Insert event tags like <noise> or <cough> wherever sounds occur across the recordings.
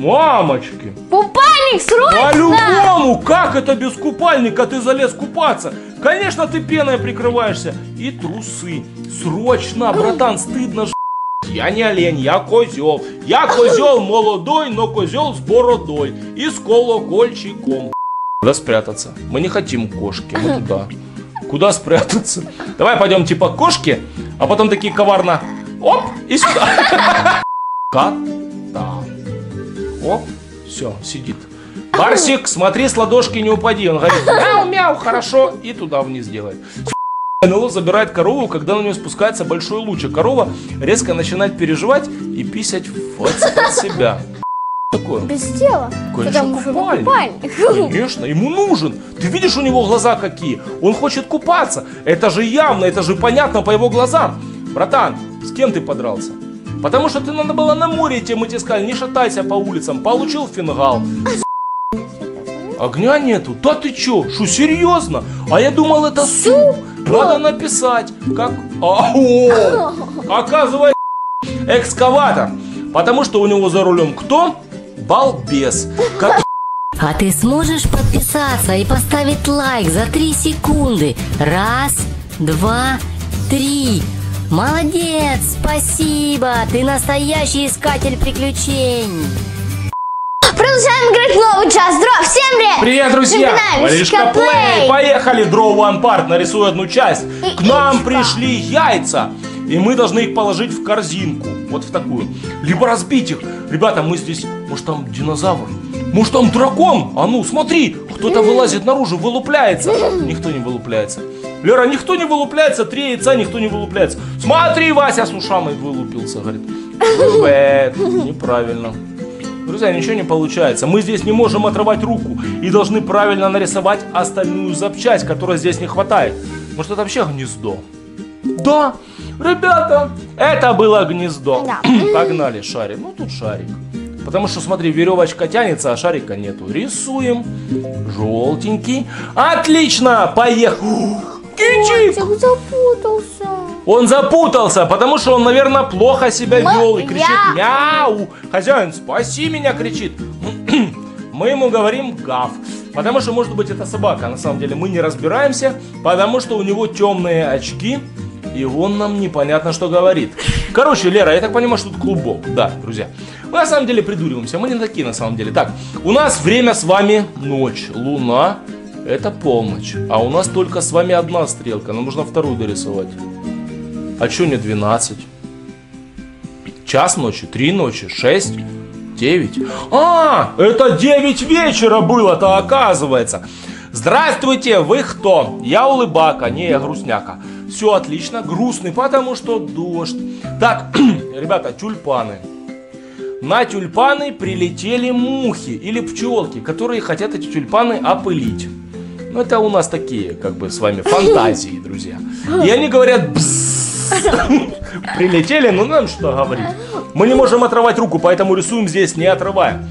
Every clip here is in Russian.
Мамочки. Купальник, срочно! По-любому, как это без купальника ты залез купаться? Конечно, ты пеной прикрываешься. И трусы. Срочно, братан, стыдно ж. Я не олень, я козел. Я козел молодой, но козел с бородой. И с колокольчиком. Куда спрятаться? Мы не хотим кошки, мы туда. Куда спрятаться? Давай пойдем типа к кошке, а потом такие коварно. Оп, и сюда. <laughs> Кота. Оп, все, сидит. Барсик, смотри, с ладошки не упади. Он говорит, мяу-мяу, хорошо, и туда вниз делает. НЛО забирает корову, когда на нее спускается большой луч, а корова резко начинает переживать и писать под, под себя. Такое. Без дела. Конечно, что купальник. купальник. Конечно, ему нужен. Ты видишь у него глаза какие? Он хочет купаться. Это же явно, это же понятно по его глазам. Братан, с кем ты подрался? Потому что ты надо было на море идти, мы тебе сказали, не шатайся по улицам. Получил фингал. Огня нету. Да ты чё? Шо, серьезно? А я думал, это су. Надо написать. Как... А, о, оказывается, экскаватор. Потому что у него за рулем кто? Балбес. Который А ты сможешь подписаться и поставить лайк за 3 секунды? Раз, два, три. Молодец, спасибо, ты настоящий искатель приключений. Продолжаем играть в новый час. Здорово, всем привет! Привет, друзья! Мишка Плей! Поехали! Draw One Part, нарисую одну часть. И- К нам Ичка. пришли яйца, и мы должны их положить в корзинку. Вот в такую. Либо разбить их. Ребята, мы здесь... Может, там динозавр? Может, там дракон? А ну, смотри! Кто-то вылазит наружу, вылупляется. Никто не вылупляется. Лера, никто не вылупляется, три яйца, никто не вылупляется. Смотри, Вася с ушами вылупился, говорит. Э, Неправильно. Друзья, ничего не получается. Мы здесь не можем отрывать руку и должны правильно нарисовать остальную запчасть, которой здесь не хватает. Может, это вообще гнездо? Да, ребята, это было гнездо. Да. <clears throat> Погнали шарик. Ну, тут шарик. Потому что, смотри, веревочка тянется, а шарика нету. Рисуем. Желтенький. Отлично, поехали. Кичик! Мальчик запутался. Он запутался, потому что он, наверное, плохо себя Ма- вел и кричит я- «Мяу!» Хозяин, спаси меня, кричит. <clears throat> Мы ему говорим «Гав». Потому что, может быть, это собака. На самом деле мы не разбираемся, потому что у него темные очки, и он нам непонятно, что говорит. Короче, Лера, я так понимаю, что тут клубок. Да, друзья. Мы на самом деле придуриваемся, мы не такие на самом деле. Так, у нас время с вами ночь, луна, это полночь. А у нас только с вами одна стрелка, нам нужно вторую дорисовать. А что не 12? Час ночи, три ночи, шесть, девять. А, это 9 вечера было-то, оказывается. Здравствуйте, вы кто? Я улыбака, не я грустняка. Все отлично, грустный, потому что дождь. Так, <clears throat> ребята, тюльпаны. На тюльпаны прилетели мухи или пчелки, которые хотят эти тюльпаны опылить. Ну, это у нас такие, как бы, с вами фантазии, друзья. И они говорят «бззз». <laughs> Прилетели, ну нам что говорить. Мы не можем отрывать руку, поэтому рисуем здесь, не отрывая.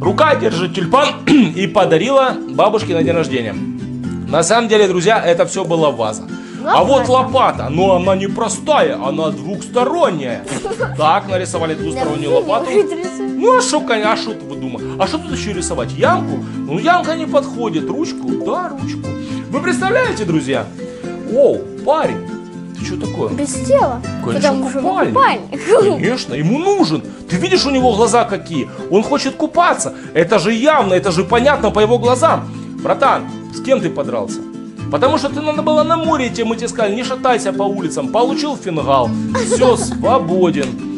Рука держит тюльпан <clears throat> и подарила бабушке на день рождения. На самом деле, друзья, это все была ваза. А вот лопата, но она не простая, она двухсторонняя. <laughs> Так, нарисовали двустороннюю лопату. Ну а что, а что вы думаете? А что тут еще рисовать? Ямку? Ну ямка не подходит. Ручку? Да, ручку. Вы представляете, друзья? Оу, парень, ты что такое? Без дела. Конечно, Потому купальник. купальник. Конечно, ему нужен. Ты видишь у него глаза какие? Он хочет купаться. Это же явно, это же понятно по его глазам. Братан, с кем ты подрался? Потому что ты надо было на море идти, мы тебе сказали, не шатайся по улицам. Получил фингал. Все, свободен.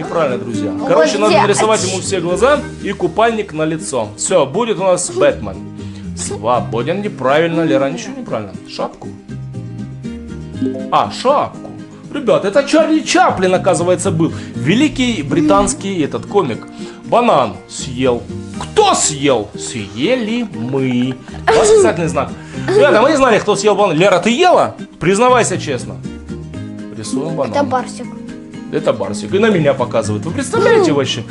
Неправильно, друзья. Короче, надо нарисовать ему все глаза и купальник на лицо. Все, будет у нас Бэтмен. Свободен, неправильно, Лера, ничего неправильно. Шапку. А, шапку. Ребят, это Чарли Чаплин, оказывается, был. Великий британский этот комик. Банан съел. Кто съел? Съели мы. Восклицательный знак. Ребята, мы не знали, кто съел банан. Лера, ты ела? Признавайся честно. Рисуем банан. Это барсик. Это Барсик. И на меня показывает. Вы представляете вообще?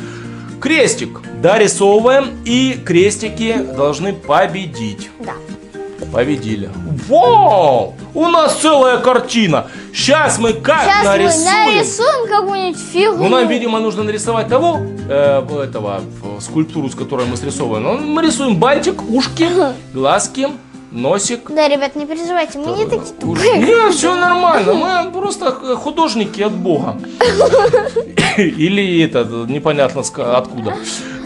Крестик. Дорисовываем. И крестики должны победить. Да. Победили. Вау! У нас целая картина. Сейчас мы как Сейчас нарисуем? мы нарисуем какую-нибудь фигуру. Ну, нам, видимо, нужно нарисовать того, э, этого, скульптуру, с которой мы срисовываем. Ну, мы рисуем бантик, ушки, глазки, носик. Да, ребят, не переживайте, мы не такие тупые. Не, все нормально, мы просто художники от Бога. <laughs> Или это, непонятно откуда.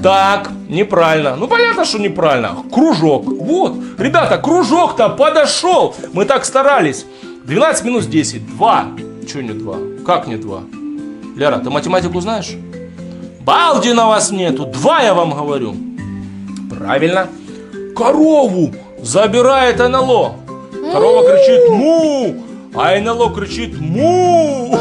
Так, неправильно. Ну, понятно, что неправильно. Кружок. Вот. Ребята, кружок-то подошел. Мы так старались. 12 минус 10. 2. Че не 2? Как не 2? Лера, ты математику знаешь? Балди на вас нету. Два я вам говорю. Правильно. Корову забирает НЛО. Корова кричит му, а НЛО кричит му.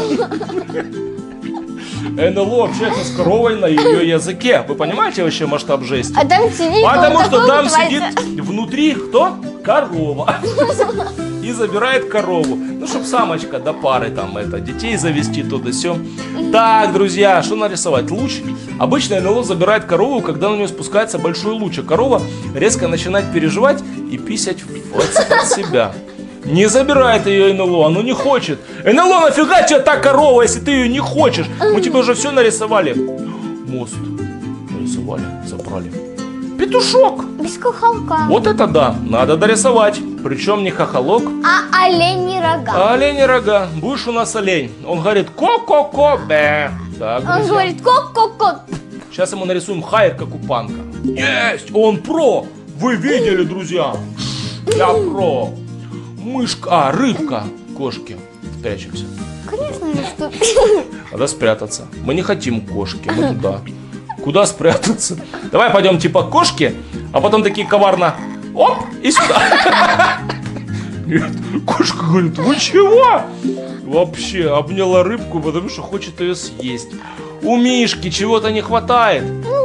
НЛО общается с коровой на ее языке. Вы понимаете вообще масштаб жести? А там сидит Потому что там сидит внутри кто? Корова. И забирает корову. Ну, чтобы самочка до пары там это, детей завести туда все. Так, друзья, что нарисовать? Луч. Обычно НЛО забирает корову, когда на нее спускается большой луч, а корова резко начинает переживать и писать от себя. Не забирает ее НЛО, оно не хочет. НЛО, нафига тебе та корова, если ты ее не хочешь? Мы тебе уже все нарисовали. Мост нарисовали, забрали. Петушок. Без кухолка. Вот это да, надо дорисовать. Причем не хохолок, А олени рога. а олени рога. Будешь у нас олень. Он говорит ко-ко-ко, бе. Так, Он говорит ко-ко-ко. Сейчас ему нарисуем хайер, как у панка. Есть! Он про! Вы видели, друзья? Я про. Мышка, а, рыбка. Кошки. Прячемся. Конечно же, что... Надо спрятаться. Мы не хотим кошки, мы туда. Куда спрятаться? Давай пойдем типа кошки, а потом такие коварно. Оп, и сюда. Нет, кошка говорит, вы чего? Вообще, обняла рыбку, потому что хочет ее съесть. У Мишки чего-то не хватает.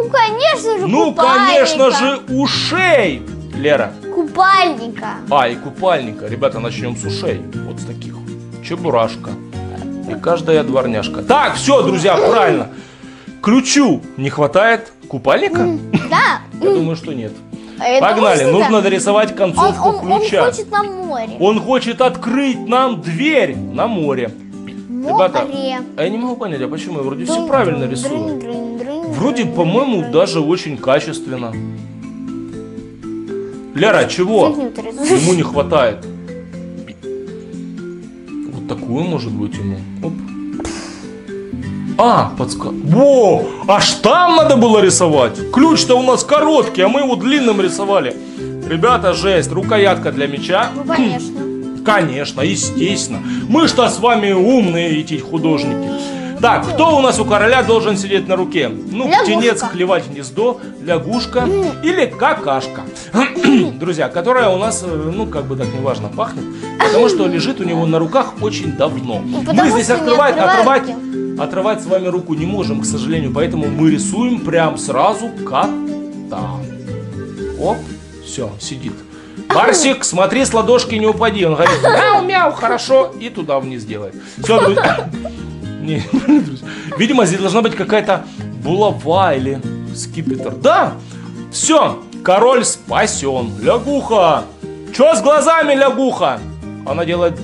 Ну, конечно же, Ну, конечно же, ушей. Лера. Купальника. А, и купальника. Ребята, начнем с ушей. Вот с таких. Чебурашка. И каждая дворняжка. Так, все, друзья, правильно. Ключу не хватает купальника? Да. Я думаю, что нет. Я Погнали, думаю, что нужно да. дорисовать Он, концовку он, он ключа. хочет на море. Он хочет открыть нам дверь на море. Ребята, Море. а я не могу понять, а почему я вроде все Дрын, правильно дрын, рисую? дрын, дрын, Вроде, по-моему, даже очень качественно. Лера, чего? Ему не хватает. Вот такую может быть ему. Оп. А, подска... Во! Аж там надо было рисовать. Ключ-то у нас короткий, а мы его длинным рисовали. Ребята, жесть. Рукоятка для меча. Ну, конечно. Конечно, естественно. Мы что с вами умные эти художники. Так, кто у нас у короля должен сидеть на руке? Ну, Лягушка. птенец клевать гнездо, лягушка или какашка. <clears throat> Друзья, которая у нас, э, ну, как бы так неважно, пахнет, потому что лежит у него на руках очень давно. Мы потому здесь открывать, отрывать, отрывать с вами руку не можем, к сожалению, поэтому мы рисуем прям сразу кота. Оп, все, сидит. Барсик, смотри, с ладошки не упади. Он говорит, мяу-мяу, хорошо, и туда вниз делает. Все, друзья. Не. <laughs> Видимо, здесь должна быть какая-то булава или скипетр. Да, все, король спасен. Лягуха, что с глазами, лягуха? Она делает...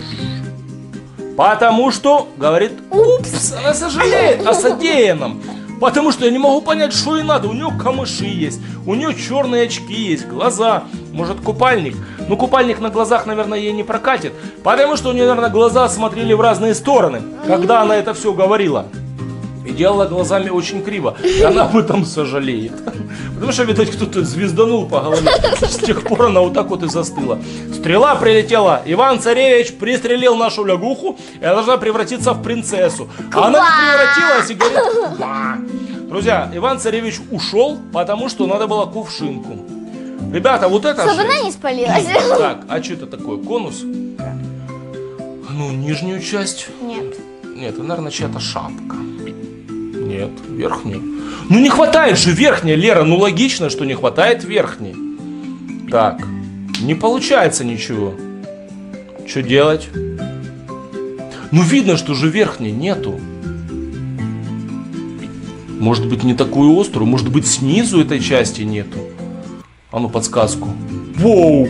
Потому что, говорит, упс, она сожалеет о содеянном. Потому что я не могу понять, что ей надо. У нее камыши есть, у нее черные очки есть, глаза, может купальник. Ну купальник на глазах, наверное, ей не прокатит. Потому что у нее, наверное, глаза смотрели в разные стороны, когда она это все говорила. И делала глазами очень криво. И она об этом сожалеет. Потому что, видать, кто-то звезданул по голове. С тех пор она вот так вот и застыла. Стрела прилетела. Иван Царевич пристрелил нашу лягуху, и она должна превратиться в принцессу. А она превратилась и говорит... Друзья, Иван Царевич ушел, потому что надо было кувшинку. Ребята, вот это Чтобы она не спалилась. Так, а что это такое? Конус? Ну, нижнюю часть. Нет. Нет, это, наверное, чья-то шапка. Нет, верхнюю. Ну не хватает же верхней, Лера. Ну логично, что не хватает верхней. Так, не получается ничего. Что делать? Ну видно, что же верхней нету. Может быть не такую острую, может быть снизу этой части нету. А ну подсказку. Воу!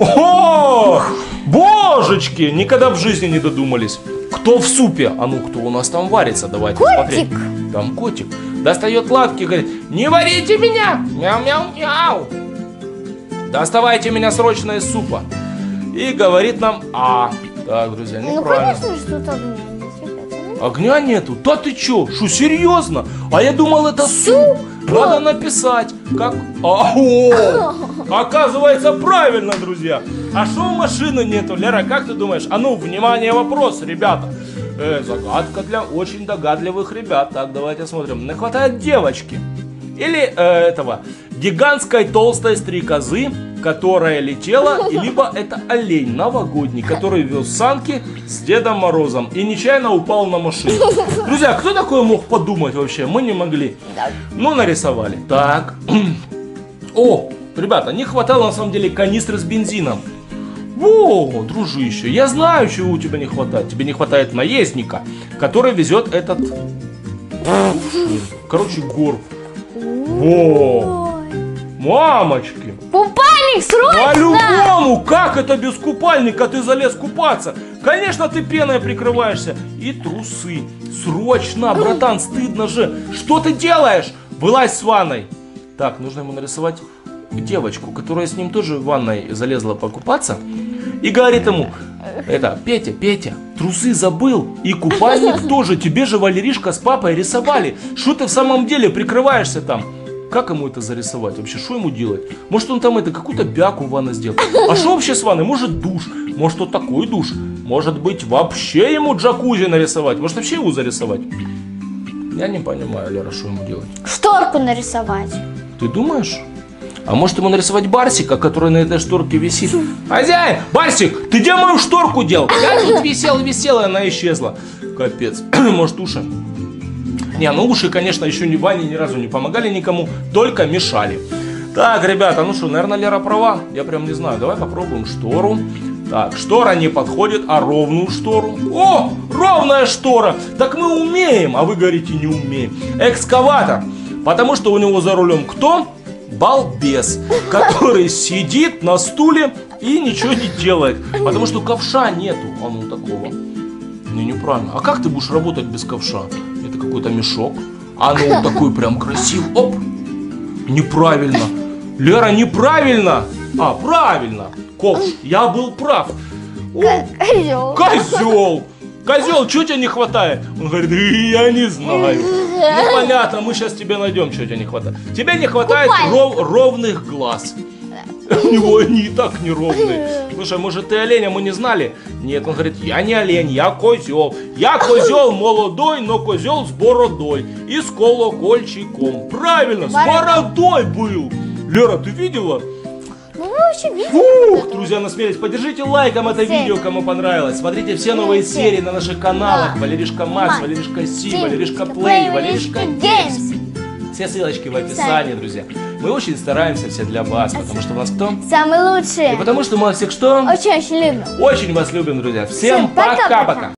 О! Божечки! Никогда в жизни не додумались. Кто в супе? А ну, кто у нас там варится? Давайте Котик. смотреть. Там котик. Достает лапки и говорит, не варите меня! Мяу-мяу-мяу! Доставайте меня срочно из супа. И говорит нам, а. Так, друзья, Ну, неправильно. конечно же, тут огня нет, ребята. Ну, Огня нету? Да ты чё? Шо, серьезно? А я думал, это суп. Надо написать, как... А, о! Оказывается, правильно, друзья. А что машины нету, Лера, как ты думаешь? А ну, внимание, вопрос, ребята. Э, загадка для очень догадливых ребят. Так, давайте смотрим. Не хватает девочки. Или э, этого гигантской толстой стрекозы, которая летела, и <laughs> либо это олень новогодний, который вез санки с Дедом Морозом и нечаянно упал на машину. <laughs> Друзья, кто такое мог подумать вообще? Мы не могли. Ну, нарисовали. Так. <clears throat> О, ребята, не хватало на самом деле канистры с бензином. Во, дружище, я знаю, чего у тебя не хватает. Тебе не хватает наездника, который везет этот... <sniffs> Короче, горб. Во, мамочки. Купальник, срочно! По-любому, как это без купальника ты залез купаться? Конечно, ты пеной прикрываешься. И трусы. Срочно, братан, стыдно же. Что ты делаешь? Вылазь с ванной. Так, нужно ему нарисовать девочку, которая с ним тоже в ванной залезла покупаться. И говорит ему, это, Петя, Петя, трусы забыл, и купальник <laughs> тоже, тебе же Валеришка с папой рисовали. Что ты в самом деле прикрываешься там? Как ему это зарисовать вообще? Что ему делать? Может он там это какую-то бяку в ванной сделал? А что вообще с ванной? Может душ? Может вот такой душ? Может быть вообще ему джакузи нарисовать? Может вообще его зарисовать? Я не понимаю, Лера, что ему делать. Шторку нарисовать. Ты думаешь? А может ему нарисовать Барсика, который на этой шторке висит? Хозяин, Барсик, ты где мою шторку дел? Я тут висел, висел, и она исчезла. Капец. <clears throat> Может уши? Не, ну уши, конечно, еще ни Ване ни разу не помогали никому, только мешали. Так, ребята, ну что, наверное, Лера права. Я прям не знаю. Давай попробуем штору. Так, штора не подходит, а ровную штору. О, ровная штора. Так мы умеем, а вы говорите не умеем. Экскаватор. Потому что у него за рулем кто? Балбес, который сидит на стуле и ничего не делает. Потому что ковша нету. А ну такого. Не, неправильно. А как ты будешь работать без ковша? Это какой-то мешок. А ну он такой прям красивый. Оп. Неправильно. Лера, неправильно. А, правильно. Ковш, я был прав. О, Козел. Козел! Козел, что тебе не хватает? Он говорит, «И я не знаю. Ну понятно, мы сейчас тебе найдем, что тебе не хватает. Тебе не хватает ров- ровных глаз. <laughs> У него они и так неровные. Слушай, может ты олень, а мы не знали? Нет, он говорит, я не олень, я козел. Я козел молодой, но козел с бородой. И с колокольчиком. Правильно, с бородой был. Лера, ты видела? Вообще видели? Фух, друзья, насмелись. Поддержите лайком это видео, кому понравилось. Смотрите все новые серии на наших каналах. Валеришка Макс, Валеришка Си, Валеришка Плей, Валеришка Геймс. Все ссылочки в описании, друзья. Мы очень стараемся все для вас, потому что у нас кто? Самый лучший. И потому что мы вас всех что? Очень-очень любим. Очень вас любим, друзья. Всем пока-пока.